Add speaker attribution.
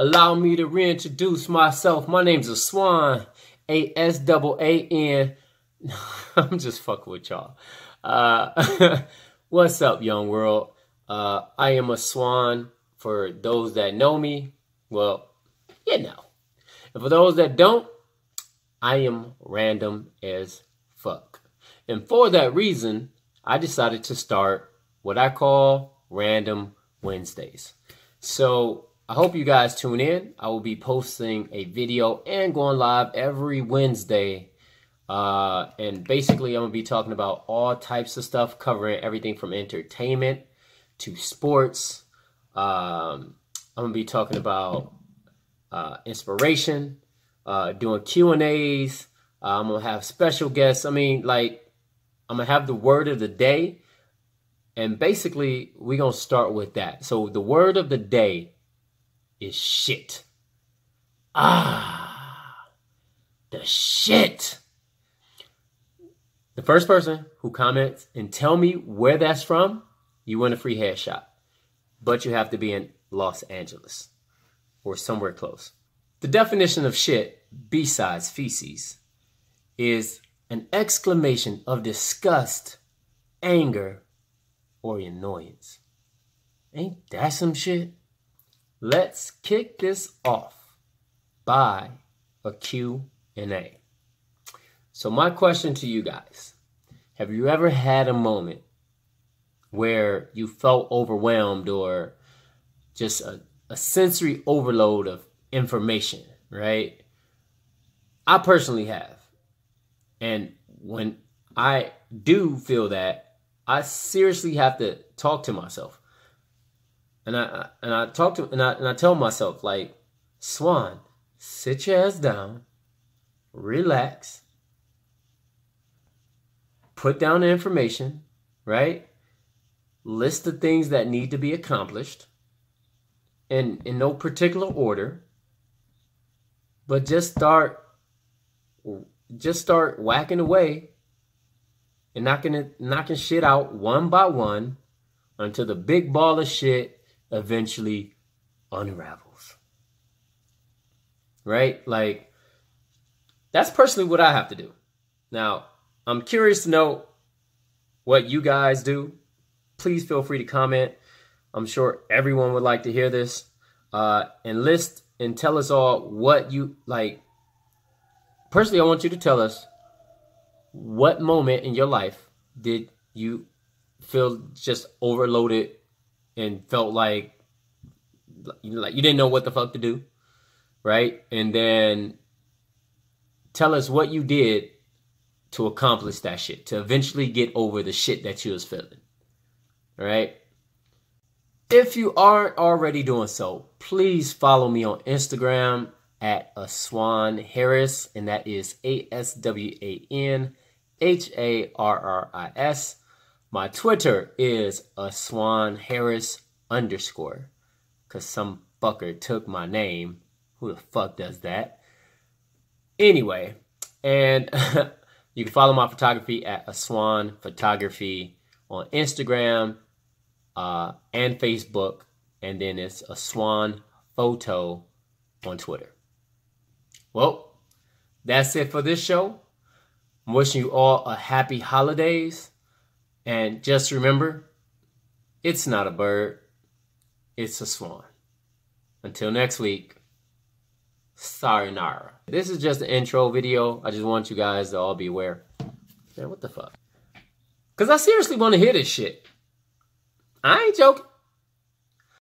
Speaker 1: Allow me to reintroduce myself. My name's Aswan, A S double A N. I'm just fucking with y'all. Uh, what's up, young world? Uh, I am Aswan. For those that know me, well, you know. And for those that don't, I am random as fuck. And for that reason, I decided to start what I call Random Wednesdays. So I hope you guys tune in. I will be posting a video and going live every Wednesday. Uh, and basically, I'm going to be talking about all types of stuff, covering everything from entertainment to sports. Um, I'm going to be talking about uh, inspiration, uh, doing Q&As. Uh, I'm going to have special guests. I mean, like, I'm going to have the word of the day. And basically, we're going to start with that. So the word of the day is shit. Ah, the shit. The first person who comments and tell me where that's from, you win a free headshot. But you have to be in Los Angeles or somewhere close. The definition of shit, besides feces, is an exclamation of disgust, anger, or annoyance. Ain't that some shit? Let's kick this off by a Q&A. So my question to you guys, have you ever had a moment where you felt overwhelmed or just a, a sensory overload of information, right? I personally have. And when I do feel that, I seriously have to talk to myself. And I and I talk to and I and I tell myself like, Swan, sit your ass down, relax, put down the information, right? List the things that need to be accomplished in in no particular order. But just start just start whacking away and knocking it knocking shit out one by one until the big ball of shit eventually unravels. Right? Like, that's personally what I have to do. Now, I'm curious to know what you guys do. Please feel free to comment. I'm sure everyone would like to hear this. Uh, and list and tell us all what you like. Personally, I want you to tell us what moment in your life did you feel just overloaded and felt like like you didn't know what the fuck to do, right? And then tell us what you did to accomplish that shit, to eventually get over the shit that you was feeling. Right? If you aren't already doing so, please follow me on Instagram at Aswan Harris, and that is A S W A N H A R R I S. My Twitter is Aswan Harris underscore. Cause some fucker took my name. Who the fuck does that? Anyway, and you can follow my photography at Aswan Photography on Instagram uh, and Facebook. And then it's Aswan Photo on Twitter. Well, that's it for this show. I'm wishing you all a happy holidays. And just remember, it's not a bird, it's a swan. Until next week, sayonara. This is just an intro video. I just want you guys to all be aware. Man, what the fuck? Because I seriously want to hear this shit. I ain't joking.